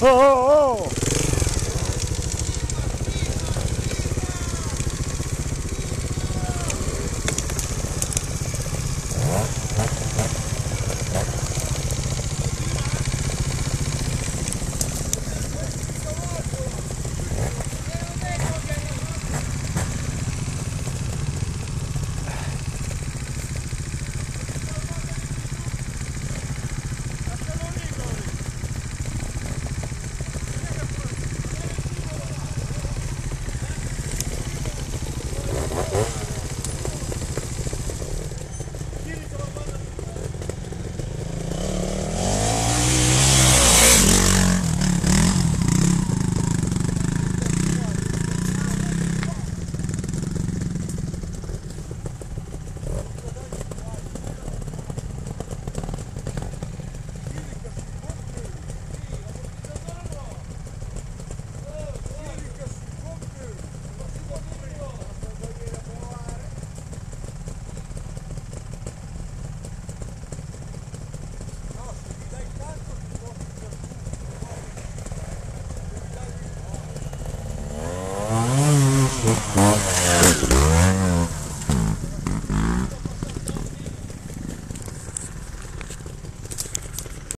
oh. oh, oh.